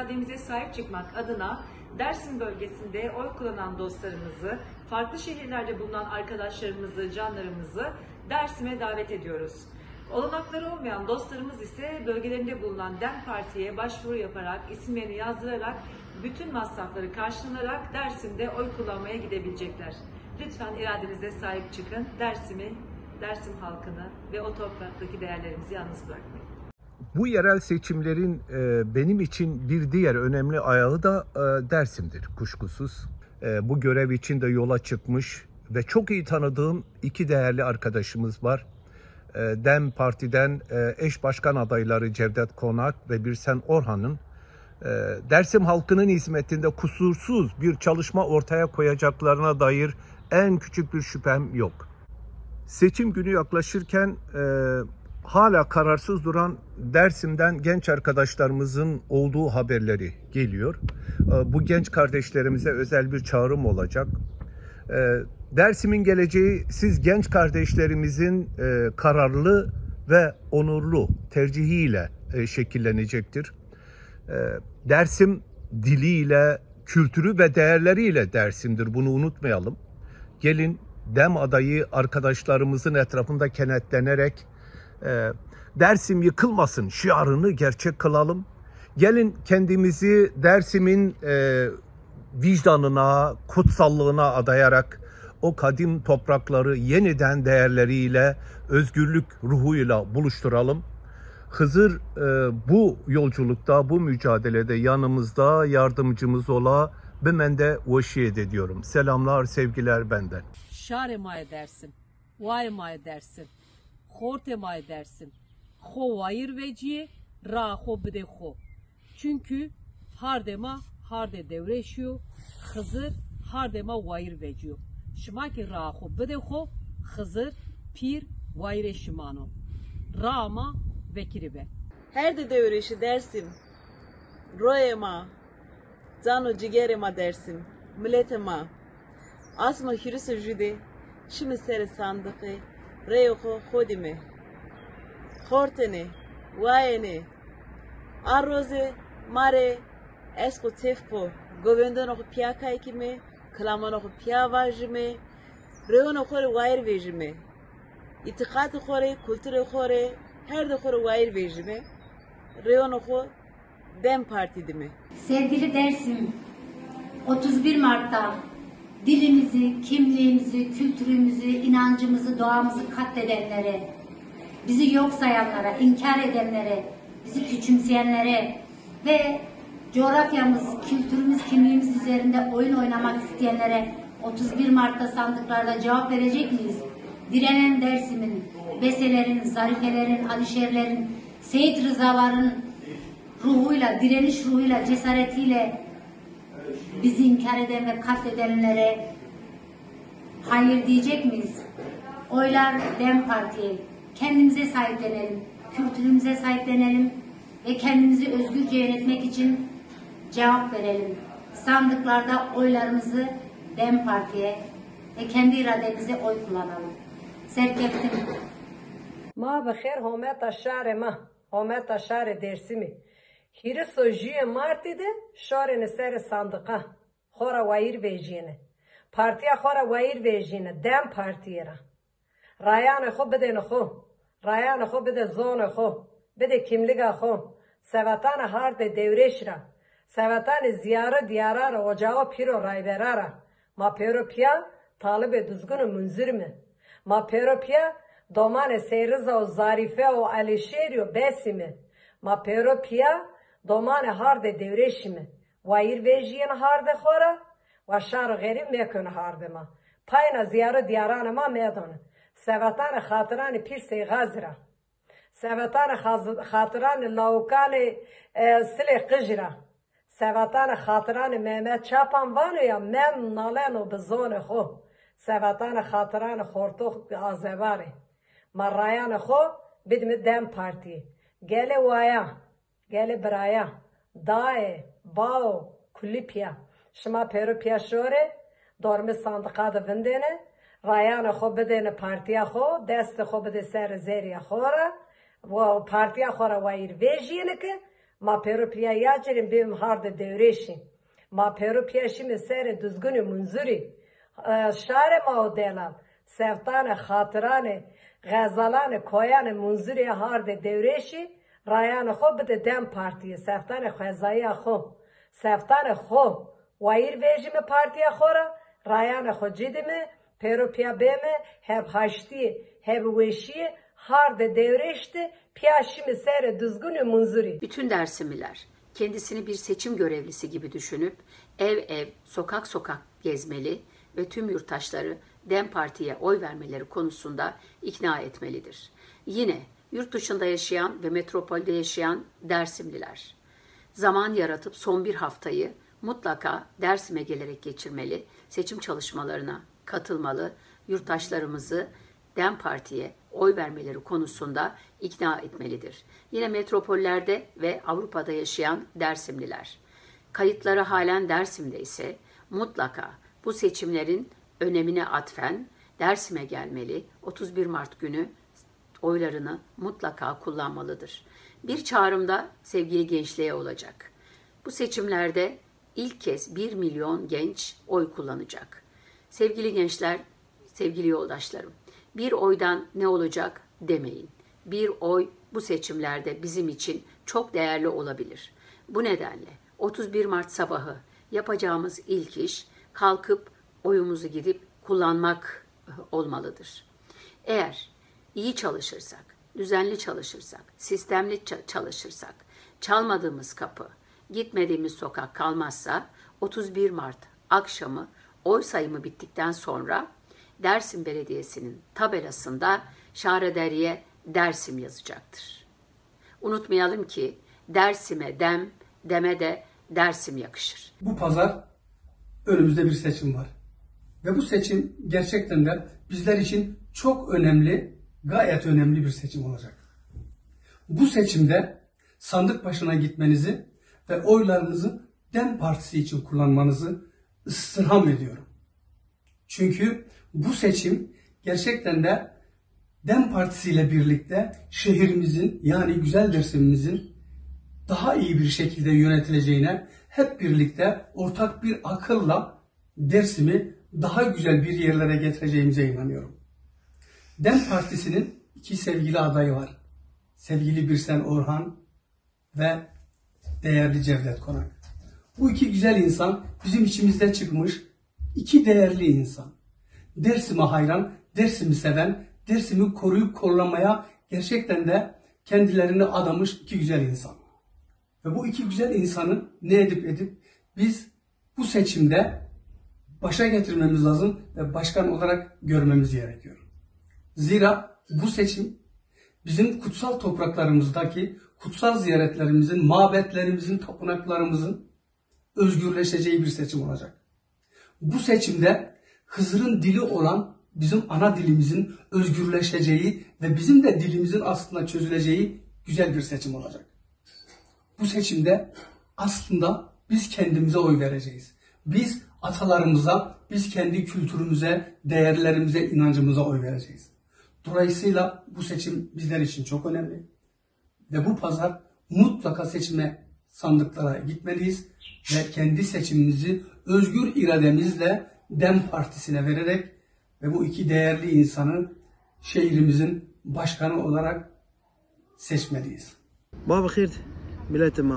irademize sahip çıkmak adına Dersim bölgesinde oy kullanan dostlarımızı, farklı şehirlerde bulunan arkadaşlarımızı, canlarımızı Dersim'e davet ediyoruz. Olanakları olmayan dostlarımız ise bölgelerinde bulunan DEM Parti'ye başvuru yaparak, isimlerini yazdırarak, bütün masrafları karşılanarak Dersim'de oy kullanmaya gidebilecekler. Lütfen iradenize sahip çıkın. Dersim'i, Dersim halkını ve o topraktaki değerlerimizi yalnız bırakmayın. Bu yerel seçimlerin e, benim için bir diğer önemli ayağı da e, Dersim'dir kuşkusuz. E, bu görev için de yola çıkmış ve çok iyi tanıdığım iki değerli arkadaşımız var. DEM Parti'den eş başkan adayları Cevdet Konak ve Birsen Orhan'ın Dersim halkının hizmetinde kusursuz bir çalışma ortaya koyacaklarına dair en küçük bir şüphem yok. Seçim günü yaklaşırken hala kararsız duran Dersim'den genç arkadaşlarımızın olduğu haberleri geliyor. E, bu genç kardeşlerimize özel bir çağrım olacak. E, Dersim'in geleceği siz genç kardeşlerimizin e, kararlı ve onurlu tercihiyle e, şekillenecektir. E, Dersim diliyle, kültürü ve değerleriyle Dersim'dir. Bunu unutmayalım. Gelin dem adayı arkadaşlarımızın etrafında kenetlenerek e, Dersim yıkılmasın şiarını gerçek kılalım. Gelin kendimizi Dersim'in e, vicdanına, kutsallığına adayarak o kadim toprakları yeniden değerleriyle, özgürlük ruhuyla buluşturalım. Hızır e, bu yolculukta, bu mücadelede yanımızda yardımcımız ola ben de vasiyet ediyorum. Selamlar, sevgiler benden. şare maya dersim, vay maya dersim, horte maya dersim, ho vayır veciye, ra ho bide ho. Çünkü har dema har de devreşiyor, Hızır har dema vayır veciyor. Şima ki ra ho bide ho, Hızır pir vayre şimano. Ra ama vekiribe. Her de devrişi dersim. Royema, cano cigerema dersim. Milletema. Asma hürüsü jüde. Şimdi sere sandıkı. Reyoko hodime. Hortene. Vayene. Arroze. Mare. Esko tefpo. Govendo no pia kaikime. Klama no pia vajime. Reo no kore wayr vejime. İtikat khore, kültür khore, her de khore wayr vejime. Reo no kho Dem Partidi mi? Sevgili Dersim, 31 Mart'ta dilimizi, kimliğimizi, kültürümüzü, inancımızı, doğamızı katledenlere, bizi yok sayanlara, inkar edenlere, bizi küçümseyenlere ve coğrafyamız, kültürümüz, kimliğimiz üzerinde oyun oynamak isteyenlere 31 Mart'ta sandıklarda cevap verecek miyiz? Direnen Dersim'in, Beselerin, Zarifelerin, Alişerlerin, Seyit Rızaların ruhuyla, direniş ruhuyla, cesaretiyle bizi inkar eden ve katledenlere hayır diyecek miyiz? Oylar DEM Parti'ye. Kendimize sahiplenelim, kültürümüze sahiplenelim ve kendimizi özgürce yönetmek için cevap verelim. Sandıklarda oylarımızı DEM Parti'ye ve kendi irademize oy kullanalım. Sevk. Ma bıxir homet aşşare ma, homet aşşare dersimi. هیره سوژی مارتی ده شهر نسر صندوقه خورا وایر ویجینه پارتیا خورا وایر ویجینه دم پارتیه را رایان خو بده نخو رایان خو بده زون خو بده kimliga خو سواتان هارد دیورش را سواتان زیاره دیاره را وجاو پیرو رایبره را ما پیرو پیا طالب düzgün منظر mi ما پیرو پیا دومان سیرزا و زاریفه و علیشیری و بسیمه ما پیرو پیا دومان هارد دیورشیمه وایر ویجین هارد خورا و شهر غریب میکن هارد ما. پاینا زیاره دیاران ما می‌دونه سواتان خاطران پیر سی غازره سواتان خاطران لاوکان سلی قجره سواتان خاطران مهمت چاپان وانو یا مم نالن و بزون خو. سواتان خاطران خورتوخ آزواره. مرایان خو بدم دم پارتی. گله وایا گله برایا دای باو کلی شما پیرو پیا شوره دارم صندقه دا وندینه رایان خو بدینه پارتیا خو دست خو بده سر زیریا خوره و پارتیا خوره وایر ویجینه ما پیرو پیا بیم هارد دوریشی ما پیرو پیا شیم سر دوزگون منزوری. شار ما او دیلان سفتان خاطران کویان منزوری هارد دوریشی devreşi. Rayane xo bide dem partiye. Seftane xwezaya xo. Seftane xo. Vayir vejime partiye xora. Rayane xo cidime. Perupiya beme. Hep haşti. Hep veşi. Harde devreşti. Piyaşimi sere düzgünü munzuri. Bütün Dersimliler kendisini bir seçim görevlisi gibi düşünüp ev ev, sokak sokak gezmeli ve tüm yurttaşları DEM Parti'ye oy vermeleri konusunda ikna etmelidir. Yine yurt dışında yaşayan ve metropolde yaşayan Dersimliler zaman yaratıp son bir haftayı mutlaka Dersim'e gelerek geçirmeli, seçim çalışmalarına katılmalı, yurttaşlarımızı DEM Parti'ye oy vermeleri konusunda ikna etmelidir. Yine metropollerde ve Avrupa'da yaşayan Dersimliler. Kayıtları halen Dersim'de ise mutlaka bu seçimlerin önemine atfen Dersim'e gelmeli, 31 Mart günü oylarını mutlaka kullanmalıdır. Bir çağrımda sevgili gençliğe olacak. Bu seçimlerde ilk kez 1 milyon genç oy kullanacak. Sevgili gençler, sevgili yoldaşlarım, bir oydan ne olacak demeyin. Bir oy bu seçimlerde bizim için çok değerli olabilir. Bu nedenle 31 Mart sabahı yapacağımız ilk iş kalkıp oyumuzu gidip kullanmak olmalıdır. Eğer iyi çalışırsak, düzenli çalışırsak, sistemli ça- çalışırsak, çalmadığımız kapı, gitmediğimiz sokak kalmazsa 31 Mart akşamı oy sayımı bittikten sonra Dersim Belediyesi'nin tabelasında Şarederiye Dersim yazacaktır. Unutmayalım ki Dersim'e dem, deme de Dersim yakışır. Bu pazar önümüzde bir seçim var. Ve bu seçim gerçekten de bizler için çok önemli, gayet önemli bir seçim olacak. Bu seçimde sandık başına gitmenizi ve oylarınızı DEM Partisi için kullanmanızı istirham ediyorum. Çünkü bu seçim gerçekten de DEM Partisi ile birlikte şehrimizin yani güzel dersimimizin daha iyi bir şekilde yönetileceğine hep birlikte ortak bir akılla Dersim'i daha güzel bir yerlere getireceğimize inanıyorum. DEM Partisi'nin iki sevgili adayı var. Sevgili Birsen Orhan ve değerli Cevdet Konak. Bu iki güzel insan bizim içimizde çıkmış iki değerli insan. Dersim'e hayran, Dersim'i seven, Dersim'i koruyup kollamaya gerçekten de kendilerini adamış iki güzel insan. Ve bu iki güzel insanı ne edip edip biz bu seçimde başa getirmemiz lazım ve başkan olarak görmemiz gerekiyor. Zira bu seçim bizim kutsal topraklarımızdaki kutsal ziyaretlerimizin, mabetlerimizin, tapınaklarımızın özgürleşeceği bir seçim olacak. Bu seçimde Hızır'ın dili olan bizim ana dilimizin özgürleşeceği ve bizim de dilimizin aslında çözüleceği güzel bir seçim olacak. Bu seçimde aslında biz kendimize oy vereceğiz. Biz atalarımıza, biz kendi kültürümüze, değerlerimize, inancımıza oy vereceğiz. Dolayısıyla bu seçim bizler için çok önemli. Ve bu pazar mutlaka seçime sandıklara gitmeliyiz ve kendi seçimimizi özgür irademizle DEM Partisi'ne vererek ve bu iki değerli insanı şehrimizin başkanı olarak seçmeliyiz. Baba hayır milletime.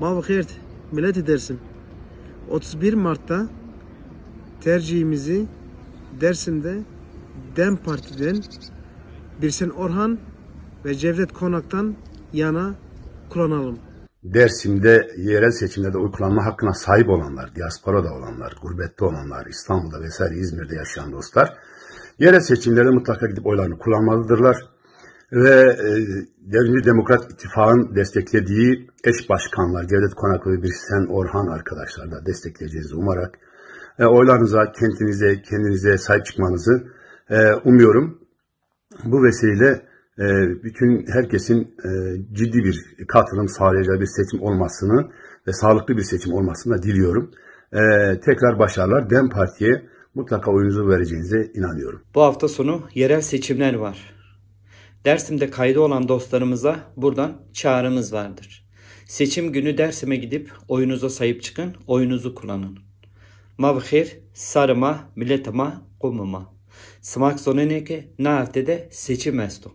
Baba hayır milleti dersin. 31 Mart'ta tercihimizi Dersim'de DEM Parti'den Birsen Orhan ve Cevdet Konak'tan yana kullanalım. Dersim'de yerel seçimlerde oy kullanma hakkına sahip olanlar, diasporada olanlar, gurbette olanlar, İstanbul'da vesaire İzmir'de yaşayan dostlar yerel seçimlerde mutlaka gidip oylarını kullanmalıdırlar. Ve e, Devrimci Demokrat İttifak'ın desteklediği eş başkanlar Cevdet Konak ve Birsen Orhan arkadaşlar da destekleyeceğinizi umarak e, oylarınıza, kentinize, kendinize sahip çıkmanızı umuyorum. Bu vesileyle e, bütün herkesin e, ciddi bir katılım sağlayacağı bir seçim olmasını ve sağlıklı bir seçim olmasını da diliyorum. E, tekrar başarılar. DEM Parti'ye mutlaka oyunuzu vereceğinize inanıyorum. Bu hafta sonu yerel seçimler var. Dersim'de kaydı olan dostlarımıza buradan çağrımız vardır. Seçim günü Dersim'e gidip oyunuza sahip çıkın, oyunuzu kullanın. Mavkhir, sarıma, milletama, kumuma. Smak soneneke na haftede seçim esto.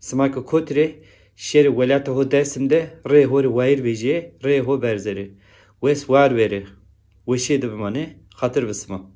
Smak kotre, şer velat ho Dersim'de re hor vair vejiye, re ho berzeri. Wes var veri. Veşe de bimane, hatır vısma.